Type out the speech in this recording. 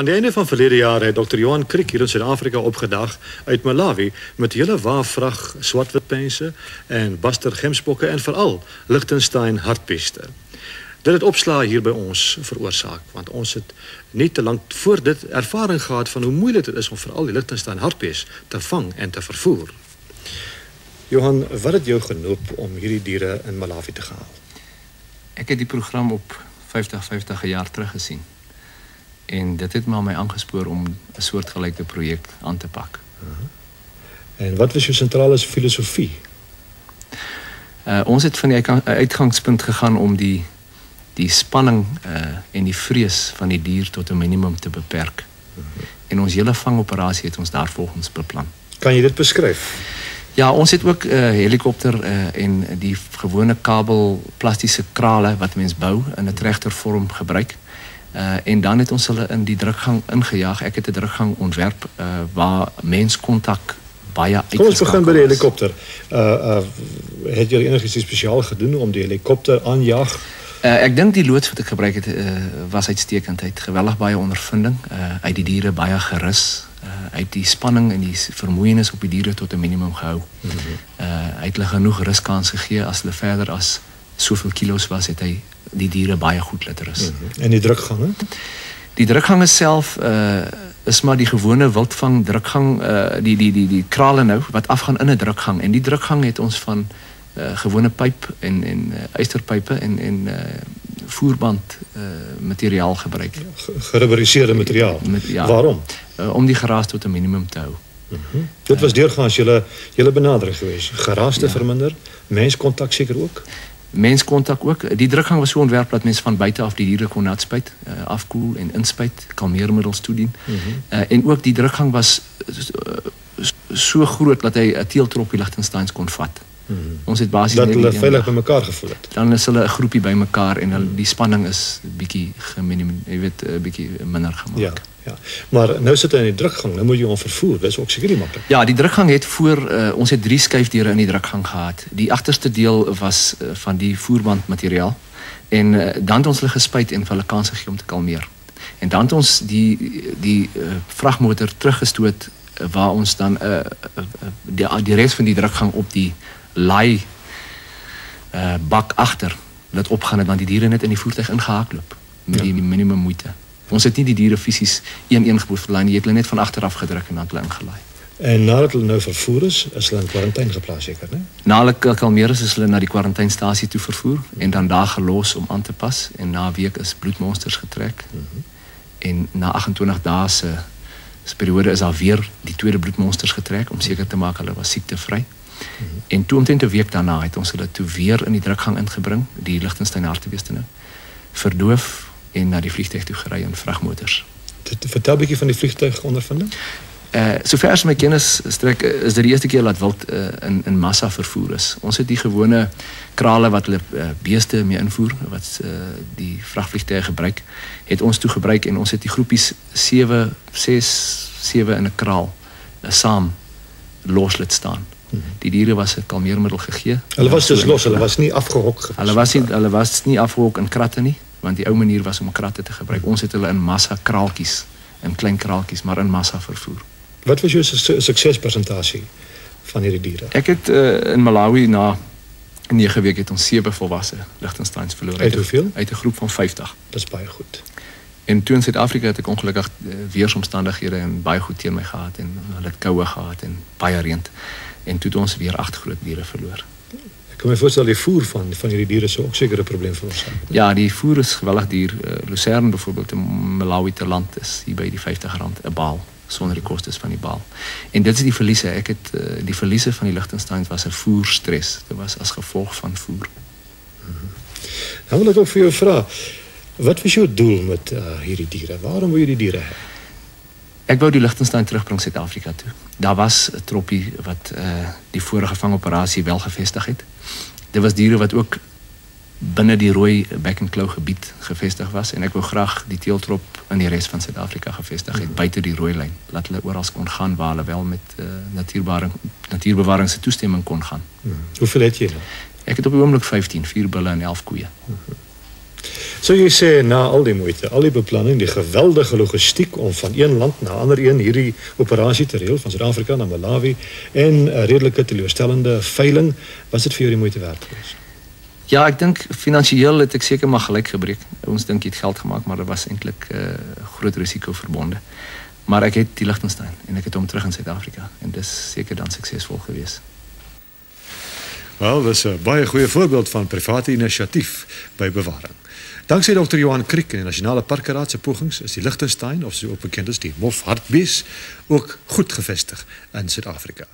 Aan die einde van verlede jaar het Dr. Johan Kriek hier in Suid-Afrika opgedag uit Malawi met 'n hele wa vrag swartwitpense en Buster gemsbokke en veral Liechtenstein hartpeste. Dit het opslaa hier by ons veroorsaak want ons het nie te lank voor dit ervaring gehad van hoe moeilik dit is om veral die Liechtenstein hartpes te vang en te vervoer. Johan, wat het jou genoop om hierdie diere in Malawi te haal? Ek het die program op 50 50 jaar terug gesien. En dit het maar my aangespoor om 'n soortgelyke projek aan te pak. Uh -huh. En wat was jou sentrale filosofie? Uh ons het van die uitgangspunt gegaan om die die spanning uh en die vrees van die dier tot 'n minimum te beperk. Uh -huh. En ons hele vangoperasie het ons daarvolgens beplan. Kan jy dit beskryf? Ja, ons het ook 'n uh, helikopter uh, en die gewone kabel plastiese krale wat mens bou in 'n tregtervorm gebruik. Uh, en dan het ons hulle in die drukgang ingejaag. Ek het 'n drukgang ontwerp uh, waar menskontak baie uitgeskakel Kom ons begin by die helikopter. Uh uh het jy enigiets spesiaal gedoen om die helikopter aanjaag? Uh, ek dink die loods wat ek gebruik het uh, was uitstekend. Hy het geweldig baie ondervinding, uh, uit die diere baie gerus uh, uit die spanning en die vermoeienis op die diere tot 'n minimum gehou. Uh, hy het hulle genoeg ruskans gegee as hulle verder as soveel kilos was, het hy die diere baie goed. Mm -hmm. En die drukgange? Die drukgange self uh is maar die gewone wildvang drukgang uh die die die die krale nou wat afgaan in 'n drukgang en die drukgang het ons van uh gewone pyp en en en en uh voerband uh materiaal. Met, ja, Waarom? om die geraas tot 'n minimum te hou. Mm -hmm. Dit was deurgaans julle benadering geweest. Geraas te ja. verminder, menskontak seker ook. Menskontak ook. Die drukgang was so ontwerp dat mense van buite af die diere kon natspuit, uh, afkoel en inspuit, kalmeermiddels toedien. Mm -hmm. uh, en ook die drukgang was uh, so groot dat hy 'n teeltrop die Liechtensteins kon vat. Mm -hmm. Ons het basies dat hulle veilig by mekaar gevoel het. Dan is hulle 'n groepie by mekaar en hulle die spanning is bietjie geminimeer, jy weet, bietjie minder gemaak. Ja. Ja. Maar nou sit hy in die drukgang, nou moet jy hom vervoer. Dis ook seker nie maklik. Ja, die drukgang het voor uh, ons het drie skuifdeure in die drukgang gehad. Die agterste deel was uh, van die voerband materiaal en uh, dan het ons hulle gespuit en hulle kans gegee om te kalmeer. En dan het ons die die uh, vragmotor teruggestoot uh, waar ons dan 'n uh, uh, uh, die die res van die drukgang op die laai uh, bak agter laat opgaan en dan die diere net in die voertuig ingehaak loop met ja. die minimum moeite. Ons het nie die diere fisies een-een geboet verlaai nie. Jy het hulle net van agter af gedruk en dan hulle ingelaai. En nadat hulle nou vervoer is, is hulle in kwarantyne geplaas seker, né? Na hulle kalmeer is, is hulle na die kwarantynestasie toe vervoer hmm. en dan daar gelos om aan te pas en na 'n week is bloedmonsters getrek. Hmm. En na 28 dae se se periode is daar weer die tweede bloedmonsters getrek om seker te maak hulle was siektevry. Hmm. En toe omtrent 'n week daarna het ons hulle toe weer in die drukgang ingebring, die Liechtenstein hartebeeste nou. Verdoof en na die vliegtuig toe gery in vragmotors. Vertel 'n bietjie van die vliegtuig ondervinding. Uh sover as my kennis strek is dit die eerste keer dat wild uh, in in massa vervoer is. Ons het die gewone krale wat hulle uh, beeste mee invoer wat uh, die vragvliegtuie gebruik, het ons toe gebruik en ons het die groepies 7 6 7 in 'n kraal uh, saam los laat staan. Mhm. Die diere was 'n kalmeermiddel gegee. Hulle was dus los, hulle was nie afgehok. Hulle was nie hulle was nie afgehok in kratte nie want die ou manier was om kratte te gebruik. Ons het hulle in massa kraaltjies, in klein kraaltjies, maar in massa vervoer. Wat was jou su suksespresentasie van hierdie diere? Ek het uh, in Malawi na 9 weke het ons sewe volwasse Liechtensteins verloor. Uit hoeveel? Uit 'n groep van 50. Dis baie goed. En toe in Suid-Afrika het ek ongelukkig uh, weeromstandighede en baie goed teen my gehad en hulle het koue gehad en baie reën. En toe het ons weer agt groot diere verloor kan my voorstel die voer van van hierdie diere sou ook seker 'n probleem vir ons wees. Ja, die voer is geweldig duur. Uh, Lucerne byvoorbeeld in Malawi te land is hier by die 50 rand 'n baal sonder die kostes van die baal. En dit is die verliese. Ek het uh, die verliese van die Liechtenstein was 'n voerstres. Dit was as gevolg van voer. Mm -hmm. Nou wil ek ook vir jou vra, wat was jou doel met uh, hierdie diere? Waarom wou jy die diere hê? Ek wou die Liechtenstein terugbring Suid-Afrika toe. Daar was 'n troppie wat uh die vorige vangoperasie wel gevestig het. Dit was diere wat ook binne die rooi back and claw gebied gevestig was en ek wou graag die teeltrop in die res van Suid-Afrika gevestig het buite die rooi lyn. Laat hulle oral kon gaan waar hulle wel met uh natuurbewaring natuurbewaring se toestemming kon gaan. Mm. Hoeveel het jy nou? Ek het op die oomblik 15, 4 bulle en 11 koeie. Mm -hmm. So jy sê na al die moeite, al die beplanning, die geweldige logistiek om van een land na ander een hierdie operasie te reël van Suid-Afrika na Malawi en 'n redelike teleurstellende veiling, was dit vir jou die moeite werd geweest? Ja, ek dink finansiëel het ek seker maar gelyk gebreek. Ons dink dit geld gemaak, maar daar was eintlik 'n uh, groot risiko verbonde. Maar ek het die Liechtenstein en ek het hom terug in Suid-Afrika en dis seker dan suksesvol geweest. Wel, dis 'n baie goeie voorbeeld van private inisiatief by bewaring. Danksy Dr. Johan Kriek en die Nasionale Parkeraad se pogings is die Liechtenstein of so ook bekend as die Mof Hartbees ook goed gevestig in Suid-Afrika.